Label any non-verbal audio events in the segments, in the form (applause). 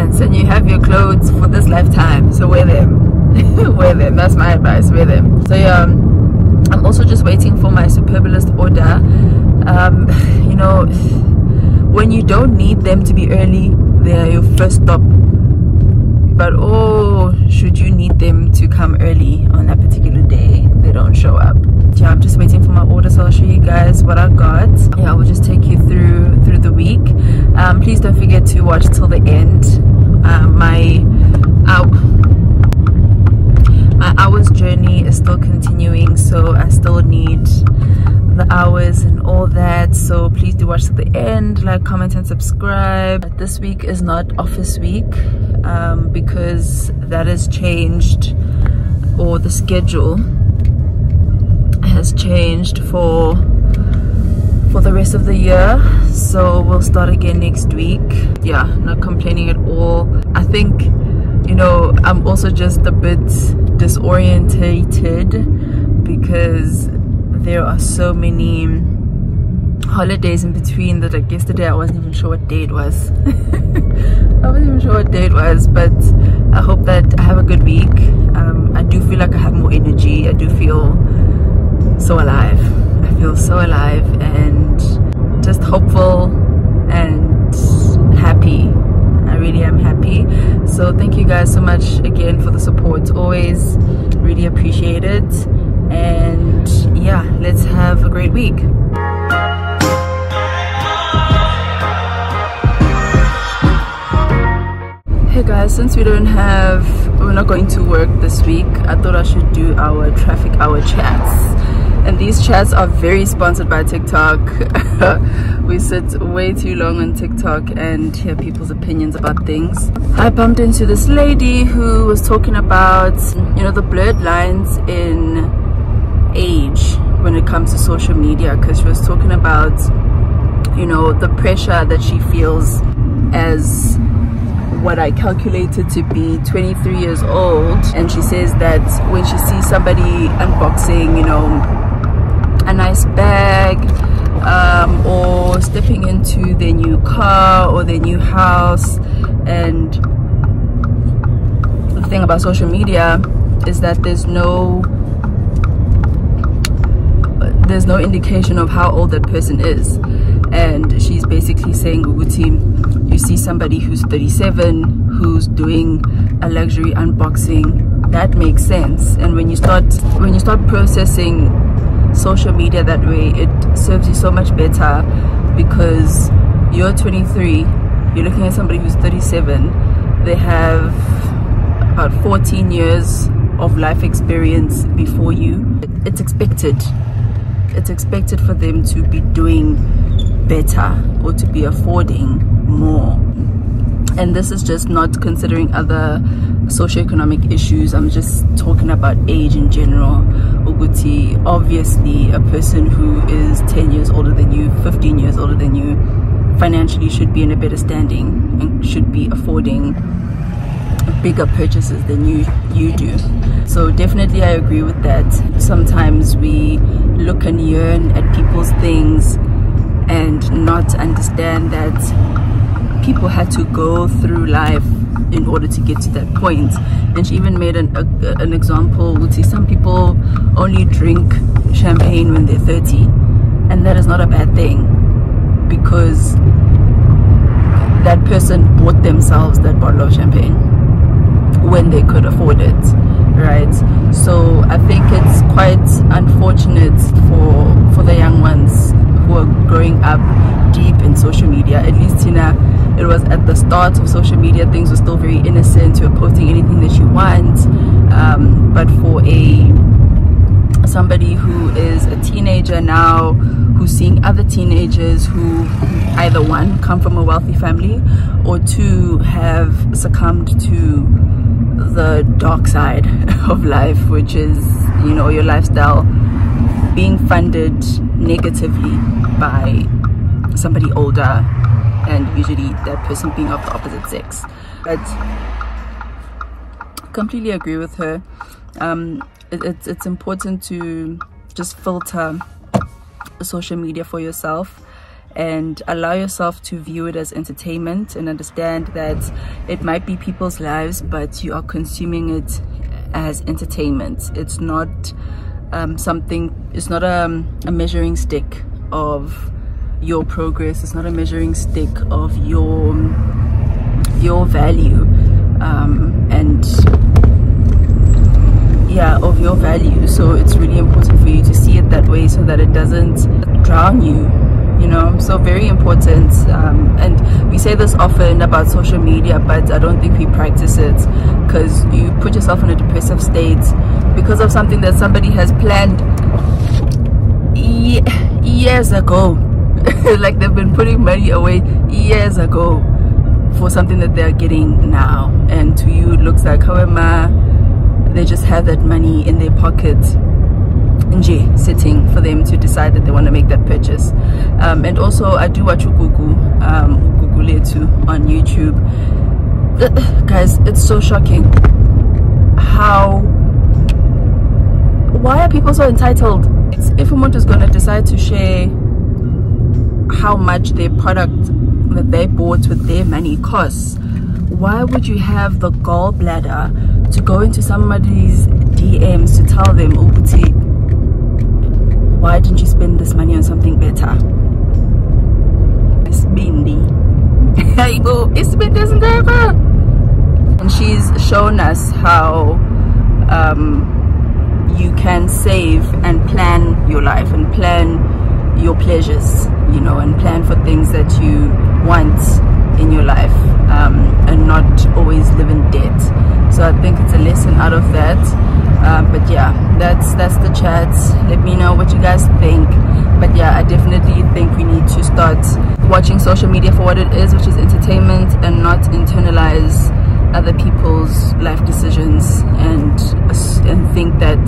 and you have your clothes for this lifetime. So wear them. (laughs) Wear them. That's my advice. Wear them. So yeah i'm also just waiting for my superbalist order. Um, (sighs) you know when you don't need them to be early they're your first stop. But oh should you need them to come early on that particular day they don't show up. Yeah i'm just waiting for my order so i'll show you guys what i got. Yeah i will just take you through through the week um, please don't forget to watch till the end. Uh, my my hours journey is still continuing so i still need the hours and all that. So please do watch to the end like comment and subscribe. This week is not office week um, because that has changed or the schedule has changed for for the rest of the year. So we'll start again next week. Yeah not complaining at all. I think you know i'm also just a bit disorientated because there are so many holidays in between that like yesterday I wasn't even sure what day it was. (laughs) I wasn't even sure what day it was but I hope that I have a good week. Um, I do feel like I have more energy. I do feel so alive feel so alive and just hopeful and happy. I really am happy. So thank you guys so much again for the support. Always really appreciate it. And yeah let's have a great week. Hey guys since we don't have we're not going to work this week i thought i should do our traffic hour chats and these chats are very sponsored by tiktok. (laughs) We sit way too long on tiktok and hear people's opinions about things. I bumped into this lady who was talking about you know the blurred lines in age when it comes to social media because she was talking about you know the pressure that she feels as what I calculated to be 23 years old. And she says that when she sees somebody unboxing you know a nice bag um, or stepping into their new car or their new house. And the thing about social media is that there's no there's no indication of how old that person is. And she's basically saying Guguti, you see somebody who's 37 who's doing a luxury unboxing. That makes sense. And when you start when you start processing social media that way it serves you so much better because you're 23 you're looking at somebody who's 37 they have about 14 years of life experience before you. It's expected. It's expected for them to be doing better or to be affording more. And this is just not considering other socioeconomic issues. I'm just talking about age in general. Uguti obviously a person who is 10 years older than you 15 years older than you financially should be in a better standing and should be affording bigger purchases than you you do. So definitely i agree with that. Sometimes we look and yearn at people's things and not understand that people had to go through life in order to get to that point. And she even made an, a, an example would say some people only drink champagne when they're 30 and that is not a bad thing because that person bought themselves that bottle of champagne when they could afford it right? So i think it's quite unfortunate for for the young ones who are growing up deep in social media. At least Tina it was at the start of social media things were still very innocent you were posting anything that you want. Um, but for a somebody who is a teenager now who's seeing other teenagers who either one come from a wealthy family or two have succumbed to the dark side (laughs) of life which is you know your lifestyle being funded negatively by somebody older and usually that person being of the opposite sex. But completely agree with her. Um, it, it's, it's important to just filter social media for yourself and allow yourself to view it as entertainment and understand that it might be people's lives but you are consuming it as entertainment. It's not um, something it's not a, a measuring stick of your progress. It's not a measuring stick of your your value um, and yeah of your value. So it's really important for you to see it that way so that it doesn't drown you you know? So very important um, and we say this often about social media but i don't think we practice it because you put yourself in a depressive state because of something that somebody has planned years ago (laughs) like they've been putting money away years ago for something that they're getting now. And to you it looks like however they just have that money in their pocket nje sitting for them to decide that they want to make that purchase. Um, and also i do watch ugugu um ugugu on youtube. (sighs) Guys it's so shocking how why are people so entitled? If a is going to decide to share how much their product that they bought with their money costs. Why would you have the gallbladder to go into somebody's dms to tell them ukuthi why didn't you spend this money on something better? Bindi. it's been this and she's shown us how um, you can save and plan your life and plan your pleasures you know and plan for things that you want in your life um, and not always live in debt. So I think it's a lesson out of that. Um, but yeah that's that's the chat. Let me know what you guys think. But yeah I definitely think we need to start watching social media for what it is which is entertainment and not internalize other people's life decisions and and think that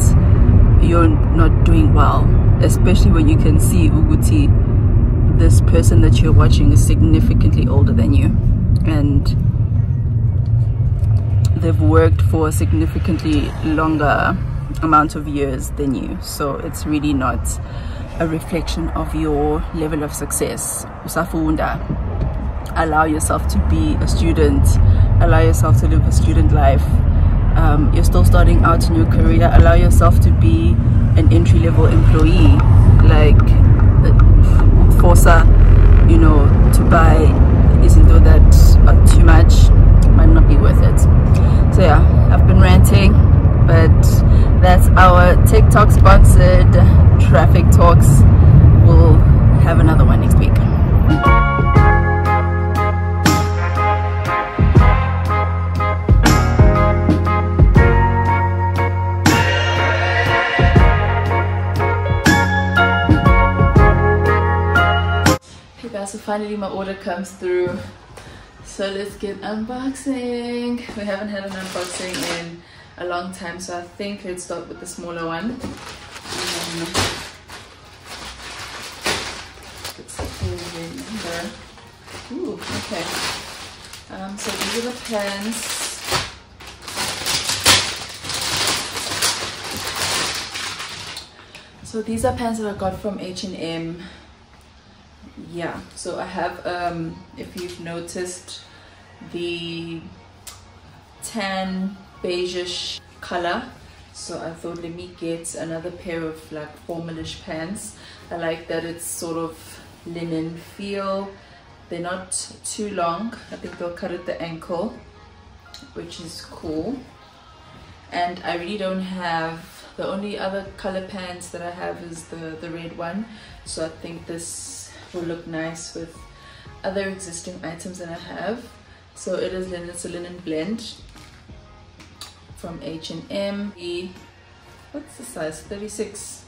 you're not doing well especially when you can see Uguti this person that you're watching is significantly older than you. And they've worked for a significantly longer amount of years than you. So it's really not a reflection of your level of success. Usafunda. Allow yourself to be a student. Allow yourself to live a student life. Um, you're still starting out in your career. Allow yourself to be an entry-level employee. Like Forza you know to buy isn't though that uh, too much might not be worth it. So yeah I've been ranting but that's our TikTok sponsored traffic talks. We'll have another one next week finally my order comes through. So let's get unboxing. We haven't had an unboxing in a long time so i think let's start with the smaller one. Um, okay. Um, so these are the pens. So these are pens that I got from H&M yeah so i have um if you've noticed the tan beigeish color. So i thought let me get another pair of like formalish pants. I like that it's sort of linen feel. They're not too long. I think they'll cut at the ankle which is cool. And i really don't have the only other color pants that i have is the the red one. So i think this will look nice with other existing items that I have. So it is linen, it's a linen blend from H&M. What's the size? 36.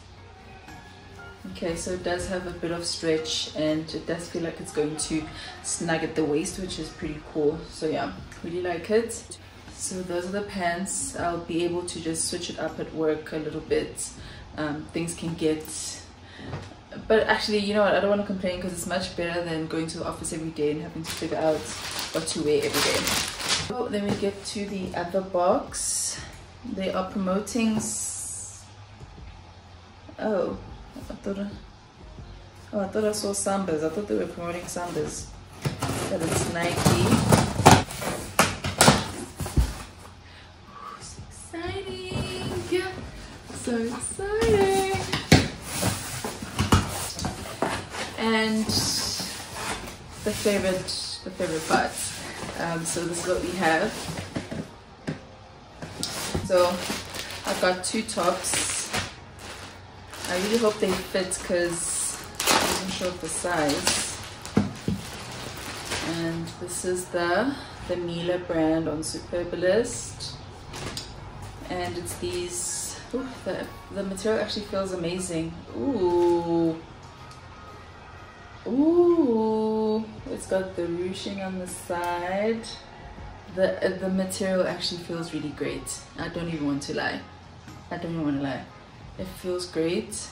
Okay, so it does have a bit of stretch and it does feel like it's going to snug at the waist, which is pretty cool. So yeah, really like it. So those are the pants. I'll be able to just switch it up at work a little bit. Um, things can get but actually, you know what? I don't want to complain because it's much better than going to the office every day and having to figure out what to wear every day. Oh, so then we get to the other box. They are promoting. oh, I thought. I Oh, I thought I saw Sambas. I thought they were promoting Sambas. But it's Nike. So exciting! So exciting! And the favorite, the favorite part. Um, so this is what we have. So I've got two tops. I really hope they fit because I'm not sure of the size and this is the the Miele brand on Superbalist and it's these ooh, the, the material actually feels amazing ooh ooh it's got the ruching on the side. The the material actually feels really great. I don't even want to lie. I don't even want to lie. It feels great.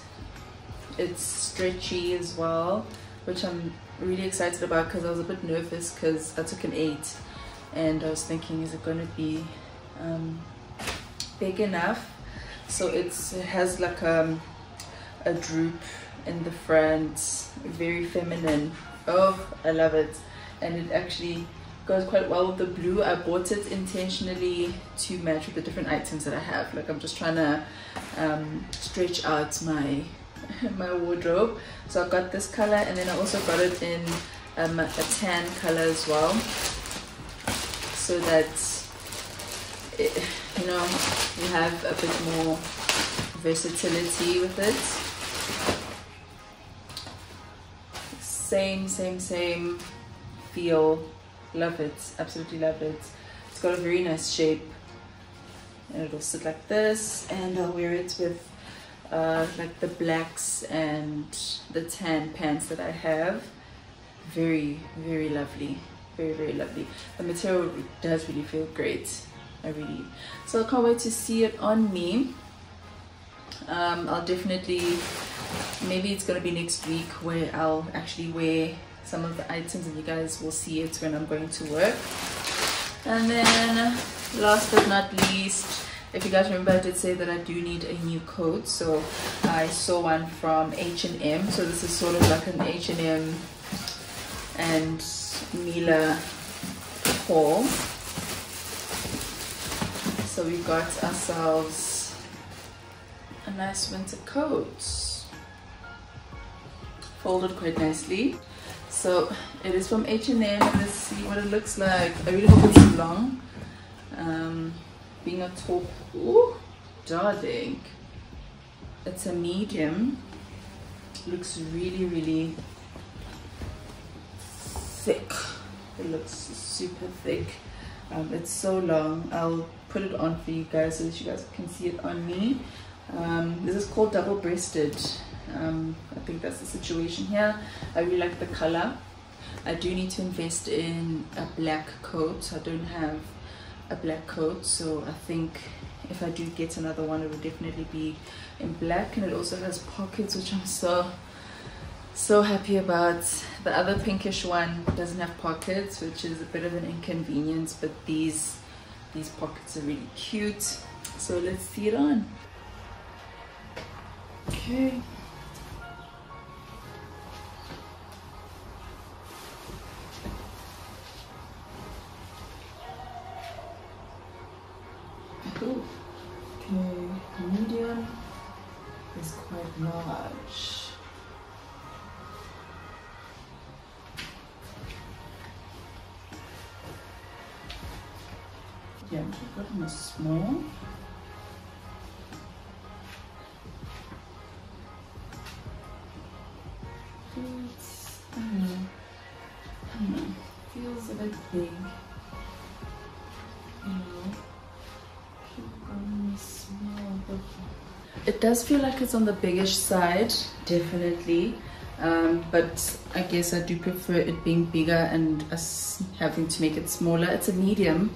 It's stretchy as well which I'm really excited about because I was a bit nervous because I took an 8 and I was thinking is it going to be um, big enough? So it's, it has like um, a droop in the front very feminine. Oh I love it. And it actually goes quite well with the blue. I bought it intentionally to match with the different items that I have. Like I'm just trying to um, stretch out my (laughs) my wardrobe. So I got this color and then I also got it in um, a tan color as well. So that it, you know you have a bit more versatility with it same same same feel. Love it. Absolutely love it. It's got a very nice shape. And it'll sit like this and I'll wear it with uh, like the blacks and the tan pants that I have. Very very lovely. Very very lovely. The material does really feel great. I really so I can't wait to see it on me. Um, I'll definitely maybe it's gonna be next week where I'll actually wear some of the items and you guys will see it when I'm going to work. And then last but not least if you guys remember I did say that I do need a new coat. So I saw one from H&M so this is sort of like an H&M and Miele haul. So we got ourselves a nice winter coat folded quite nicely. So it is from H&M let's see what it looks like. I really hope it's long um, being a top Ooh, darling. It's a medium. Looks really really thick. It looks super thick. Um, it's so long. I'll put it on for you guys so that you guys can see it on me. Um, this is called double-breasted um, I think that's the situation here. I really like the color. I do need to invest in a black coat. I don't have a black coat so I think if I do get another one it will definitely be in black. And it also has pockets which I'm so so happy about. The other pinkish one doesn't have pockets which is a bit of an inconvenience but these these pockets are really cute. So let's see it on. Okay Cool. Okay, medium is quite large. Yeah, I've got a small. Does feel like it's on the biggish side, definitely. Um, but I guess I do prefer it being bigger and us having to make it smaller. It's a medium,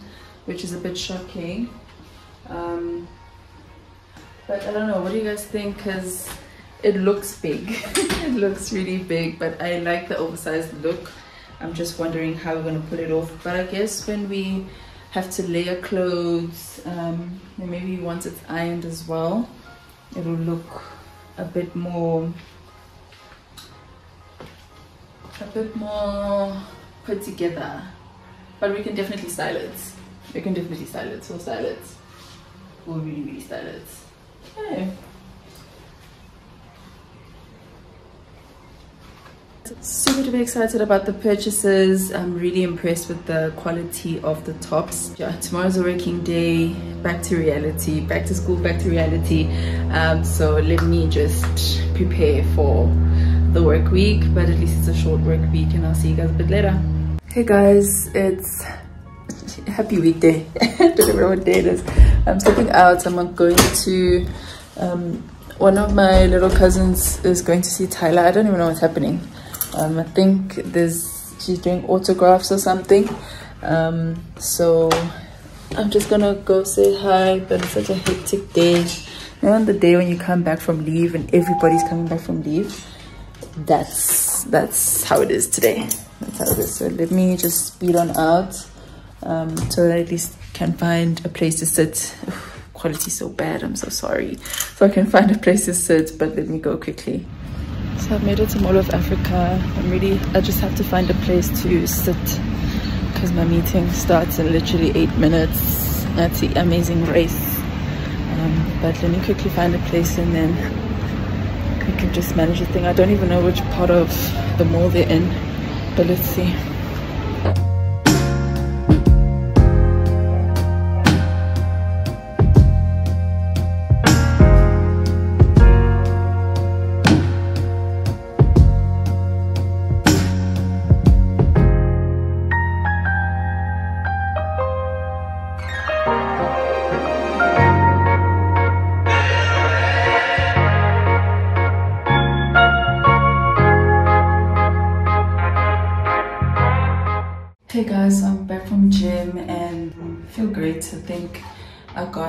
which is a bit shocking. Um, but I don't know, what do you guys think? Because it looks big (laughs) it looks really big but i like the oversized look i'm just wondering how we're going to put it off but i guess when we have to layer clothes um, maybe once it's ironed as well it will look a bit more a bit more put together. But we can definitely style it. We can definitely style it. So style it. We'll really really style it. Okay. Super duper excited about the purchases. I'm really impressed with the quality of the tops. Yeah tomorrow's a working day. Back to reality. Back to school back to reality. Um, so let me just prepare for the work week but at least it's a short work week and i'll see you guys a bit later. Hey guys it's happy weekday (laughs) don't know what day it is. I'm stepping out. I'm going to um, one of my little cousins is going to see tyler. I don't even know what's happening um, i think there's she's doing autographs or something. Um, so i'm just gonna go say hi but it's such a hectic day. Know on the day when you come back from leave and everybody's coming back from leave? That's that's how it is today. That's how it is. So let me just speed on out um, so that I at least can find a place to sit. Quality so bad. I'm so sorry. So i can find a place to sit but let me go quickly so I've made it to Mall of Africa. I'm really, I just have to find a place to sit because my meeting starts in literally eight minutes. That's the amazing race. Um, but let me quickly find a place and then we can just manage the thing. I don't even know which part of the mall they're in, but let's see.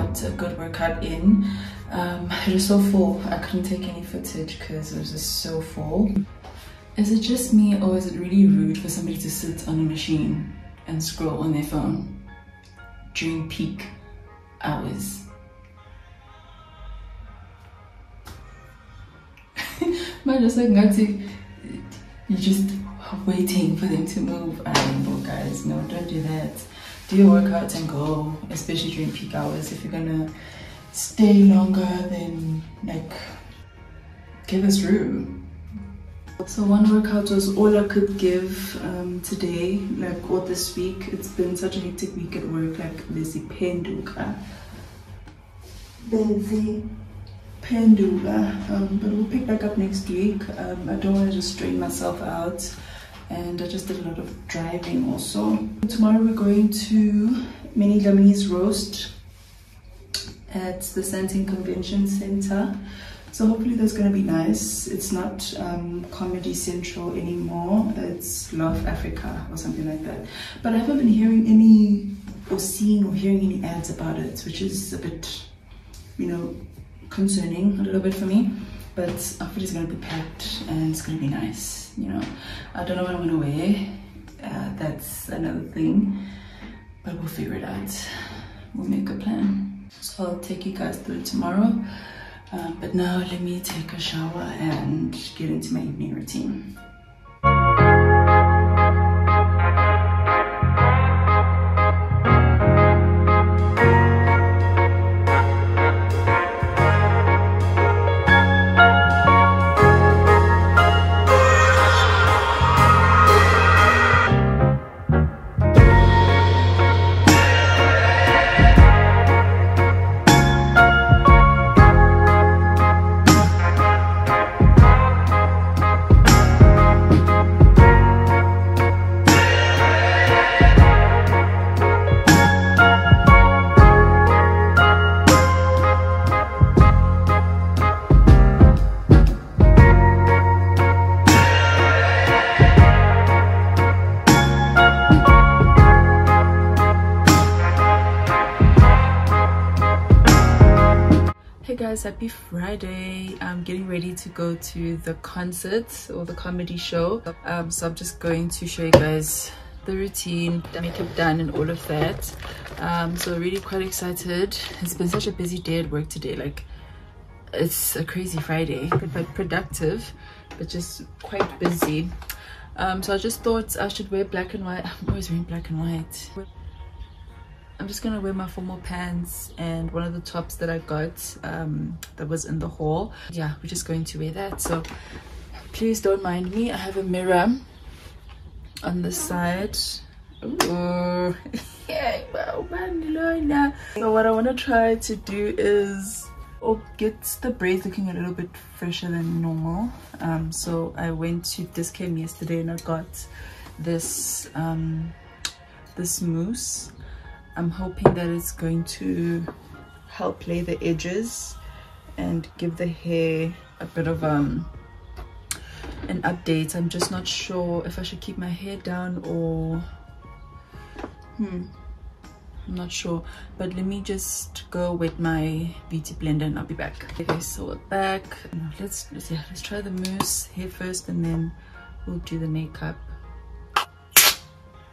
Got a good workout in. Um, it was so full. I couldn't take any footage because it was just so full. Is it just me or is it really rude for somebody to sit on a machine and scroll on their phone during peak hours? (laughs) Man, just like Ngati, You're just waiting for them to move. I know, guys, no, don't do that. Do your workouts and go, especially during peak hours. If you're gonna stay longer, then like give us room. So one workout was all I could give um, today, like or this week. It's been such a hectic week at work, like busy penduka. Busy pendula um, but we'll pick back up next week um, i don't want to just strain myself out and I just did a lot of driving also. Tomorrow we're going to Minnie Dlamini's roast at the Sandton Convention Center. So hopefully that's going to be nice. It's not um, Comedy Central anymore. It's Love Africa or something like that. But I haven't been hearing any or seeing or hearing any ads about it, which is a bit, you know, concerning a little bit for me. But I feel it's going to be packed and it's to be nice you know. I don't know what i'm gonna wear. Uh, that's another thing but we'll figure it out. We'll make a plan. So i'll take you guys through tomorrow. Uh, but now let me take a shower and get into my evening routine guys happy friday. I'm getting ready to go to the concert or the comedy show. Um, so i'm just going to show you guys the routine the makeup done and all of that. Um, so really quite excited. It's been such a busy day at work today. Like it's a crazy friday but productive but just quite busy. Um, so i just thought i should wear black and white. (laughs) I'm always wearing black and white I'm just gonna wear my formal pants and one of the tops that I got um, that was in the haul. Yeah, we're just going to wear that. So please don't mind me. I have a mirror on the side. Ooh. (laughs) so what I want to try to do is oh, get the braids looking a little bit fresher than normal. Um, so I went to Dis-Chem yesterday and I got this um, this mousse I'm hoping that it's going to help lay the edges and give the hair a bit of um an update. I'm just not sure if i should keep my hair down or hmm i'm not sure. But let me just go with my beauty blender and i'll be back. Okay so we're back. Let's let's yeah let's try the mousse hair first and then we'll do the makeup.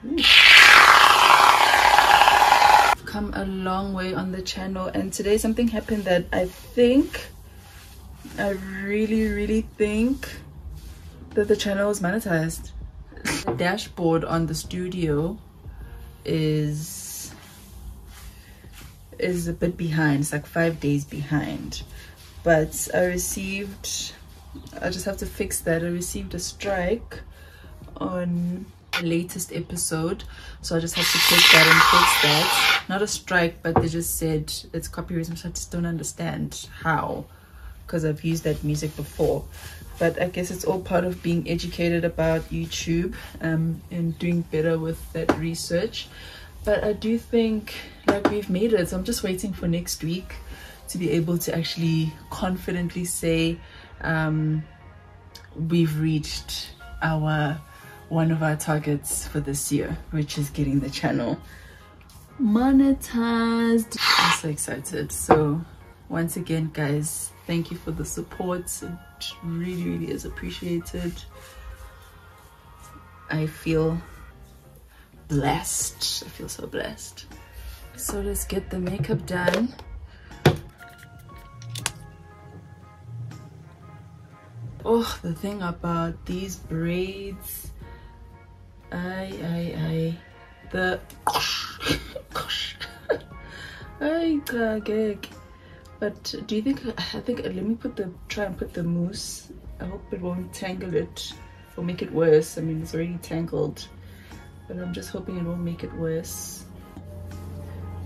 Ooh come a long way on the channel. And today something happened that I think I really really think that the channel is monetized. The dashboard on the studio is is a bit behind. It's like five days behind. But I received I just have to fix that. I received a strike on latest episode. So i just have to take that and fix that. Not a strike but they just said it's copyright so i just don't understand how because i've used that music before. But i guess it's all part of being educated about youtube um, and doing better with that research. But i do think like we've made it so i'm just waiting for next week to be able to actually confidently say um, we've reached our one of our targets for this year, which is getting the channel monetized. I'm so excited. So once again, guys, thank you for the support. It really, really is appreciated. I feel blessed. I feel so blessed. So let's get the makeup done. Oh, the thing about these braids I, I, I, the, I, gag. But do you think, I think, uh, let me put the, try and put the mousse. I hope it won't tangle it or make it worse. I mean, it's already tangled, but I'm just hoping it won't make it worse.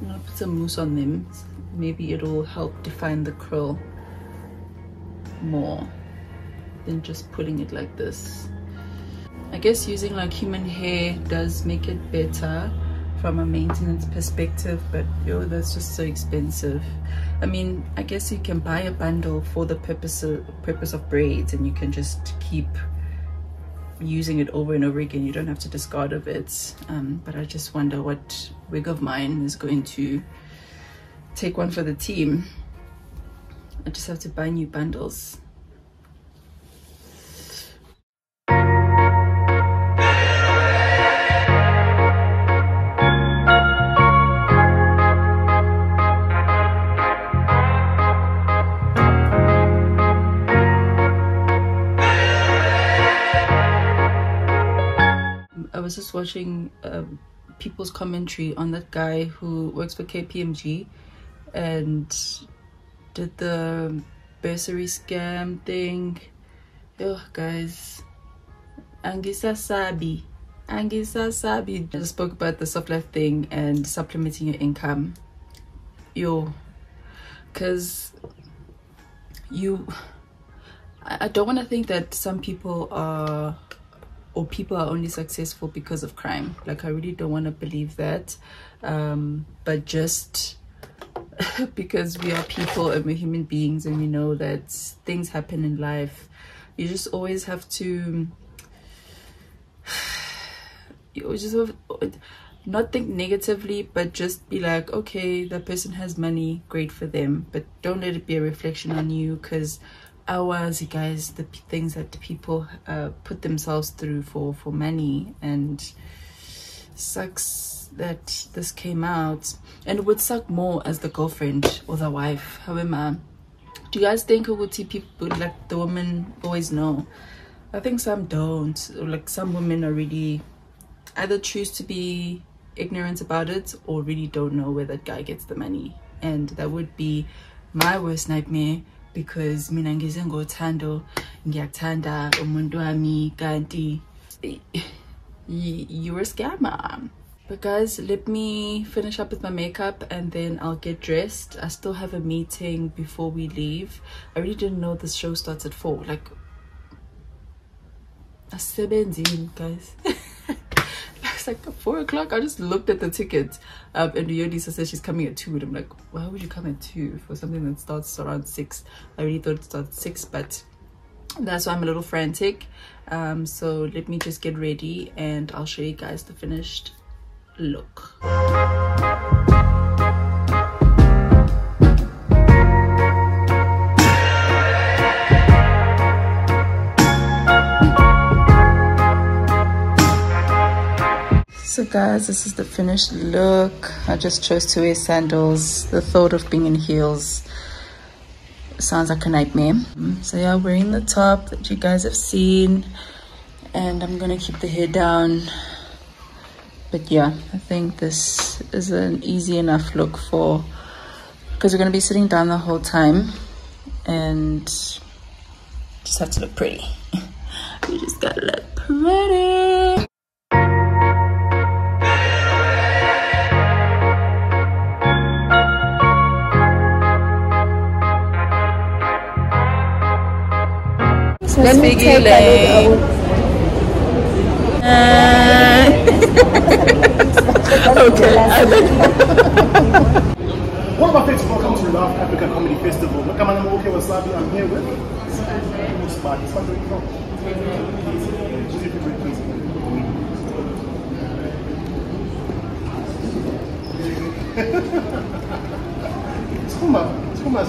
I'm gonna put some mousse on them. Maybe it'll help define the curl more than just putting it like this. I guess using like human hair does make it better from a maintenance perspective but yo that's just so expensive. I mean i guess you can buy a bundle for the purpose of purpose of braids and you can just keep using it over and over again. You don't have to discard of it. Um, but i just wonder what wig of mine is going to take one for the team. I just have to buy new bundles was just watching um, people's commentary on that guy who works for KPMG and did the bursary scam thing. Oh, guys. Angisa Sabi. Angisa Sabi just spoke about the soft life thing and supplementing your income. Yo. Because you... I don't want to think that some people are or people are only successful because of crime. Like i really don't want to believe that. Um, but just (laughs) because we are people and we're human beings and we know that things happen in life you just always have to (sighs) you just of, not think negatively but just be like okay that person has money great for them but don't let it be a reflection on you because hours you guys the things that people uh, put themselves through for for money and sucks that this came out. And it would suck more as the girlfriend or the wife. However do you guys think ukuthi people like the women always know? I think some don't. Like some women are really either choose to be ignorant about it or really don't know where that guy gets the money. And that would be my worst nightmare because mina ngize ngothando ngiyakuthanda umuntu wami kanti you're a scammer. But guys let me finish up with my makeup and then i'll get dressed. I still have a meeting before we leave. I really didn't know this show starts at four like asebenzini guys (laughs) like four o'clock? I just looked at the ticket um and Yodisa says she's coming at two. And i'm like why would you come at two for something that starts around six? I really thought it started six but that's why i'm a little frantic. Um so let me just get ready and i'll show you guys the finished look. So guys, this is the finished look. I just chose to wear sandals. The thought of being in heels sounds like a nightmare. So yeah, wearing the top that you guys have seen. And I'm gonna keep the hair down but yeah i think this is an easy enough look for because we're to be sitting down the whole time and just have to look pretty (laughs) we just gotta look pretty Let me take a look. (laughs) okay. One of my favorite welcome to the North Africa Comedy Festival. Look, I'm okay Wasabi. I'm here with Spot. Spot, where you from? Who's your favorite place? Skuma. Skuma's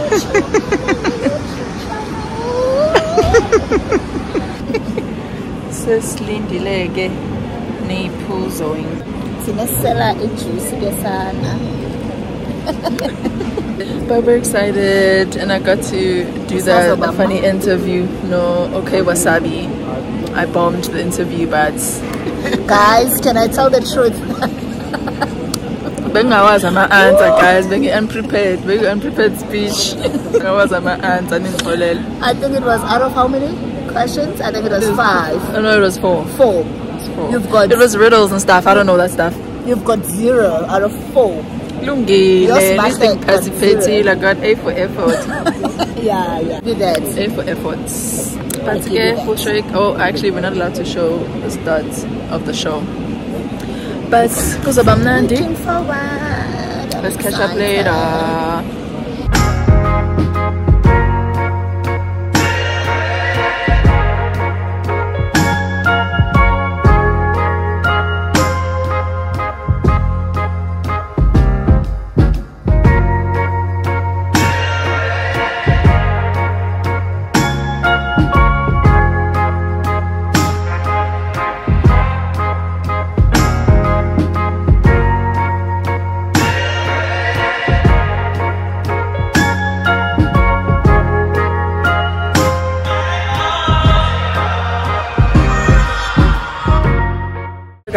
sesilindile ke neyiphuzo sinesela ijuice ke sana (laughs) but we're excited and I got to do the funny interview. No, okay, wasabi. I bombed the interview, but guys, can I tell the truth? (laughs) bengawazi ama-answer guys. Bengi unprepared bengi unprepared speech. (laughs) Bengawazi ama-answer i think it was out of how many questions? I think it was five. Oh, no it was four. Four, four. you've got it was riddles and stuff. I don't know that stuff. You've got zero out of four. Kulungile listening participate like got a for effort. (laughs) Yeah yeah. Do that. A for effort but okay we'll oh actually we're not allowed to show the start of the show but because of Nandi let's catch up later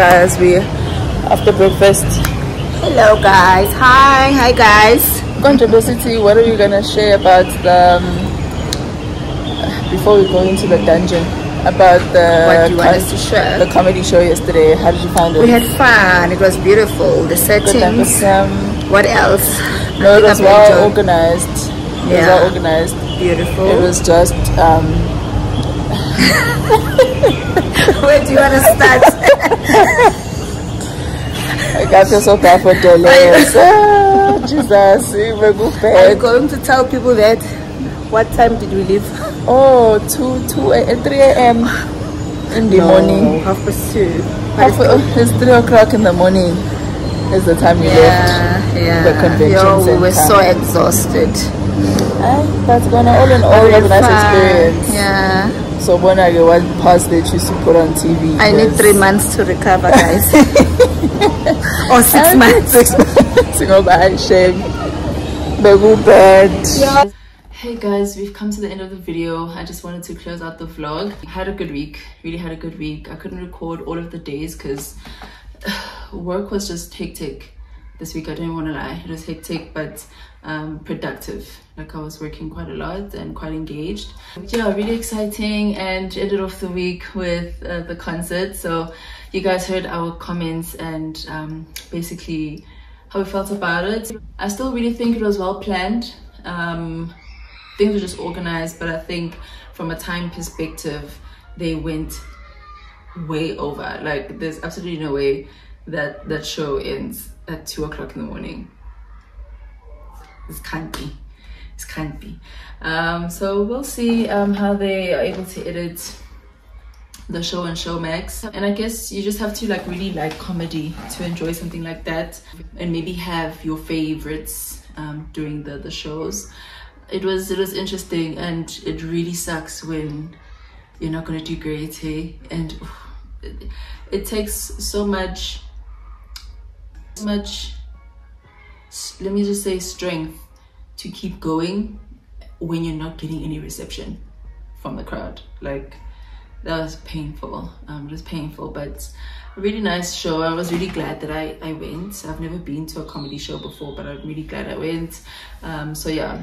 guys we after breakfast hello guys hi hi guys controversy what are you gonna share about the um, before we go into the dungeon about What you the want to share? the comedy show yesterday. How did you find it? We had fun. It was beautiful. The settings. um, What else? No, it was well organized. It was Yeah. well organized. Beautiful. It was just um, (laughs) Where do you want to start? (laughs) I got feel so bad for. Ah, Jesus, we were good Are you bad. going to tell people that? What time did we leave? Oh, 2, 2, a- 3 a.m. in the morning. Half past two. Half, uh, it's 3 o'clock in the morning is the time we left. Yeah, yeah. the convention Yo, we were so exhausted. Ah, that's gonna all in all We have a nice fun. experience. Yeah. So when I get one pass they choose to put on TV. I need three months to recover, guys. (laughs) or six I months. six months. to go by shame. But we bad. Hey guys, we've come to the end of the video. I just wanted to close out the vlog. Had a good week, really had a good week. I couldn't record all of the days because (sighs) work was just hectic this week. I don't want to lie, it was hectic but um, productive. Like I was working quite a lot and quite engaged. Yeah, really exciting and ended off the week with uh, the concert. So you guys heard our comments and um, basically how we felt about it. I still really think it was well planned. Um, things were just organized, but I think from a time perspective, they went way over. Like there's absolutely no way that that show ends at two o'clock in the morning. This can't be. This can't be. Um, so we'll see um, how they are able to edit the show on Showmax. And I guess you just have to like really like comedy to enjoy something like that and maybe have your favorites um, during the, the shows. It was it was interesting and it really sucks when you're not gonna do great, hey? And it, it takes so much much let me just say strength to keep going when you're not getting any reception from the crowd. Like that was painful. Um, it was painful, but a really nice show. I was really glad that I, I went. I've never been to a comedy show before, but I'm really glad I went. Um, so yeah,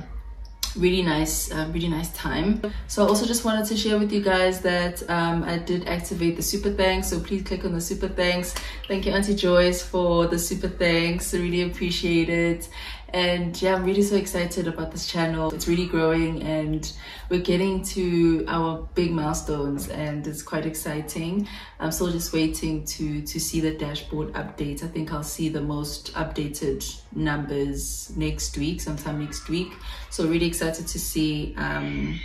really nice, uh, really nice time. So I also just wanted to share with you guys that um, I did activate the super thanks. So please click on the super thanks. Thank you, Auntie Joyce, for the super thanks. I really appreciate it. And yeah, I'm really so excited about this channel. It's really growing and we're getting to our big milestones and it's quite exciting. I'm still just waiting to, to see the dashboard updates. I think I'll see the most updated numbers next week, sometime next week. So really excited to see um,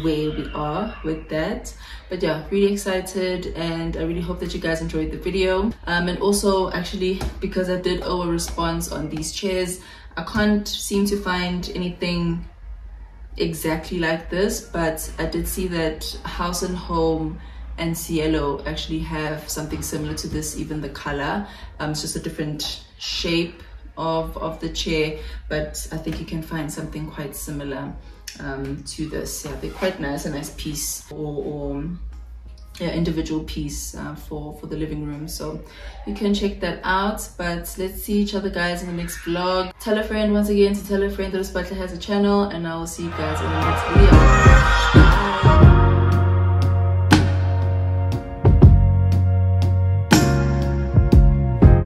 where we are with that but yeah really excited and i really hope that you guys enjoyed the video um, and also actually because i did owe a response on these chairs i can't seem to find anything exactly like this but i did see that house and home and cielo actually have something similar to this even the color. Um, it's just a different shape of of the chair but i think you can find something quite similar um, to this. Yeah they're quite nice a nice piece. Or, or yeah, individual piece uh, for for the living room. So you can check that out. But let's see each other guys in the next vlog. Tell a friend once again to tell a friend that Spotlight has a channel and i will see you guys in the next video. Bye.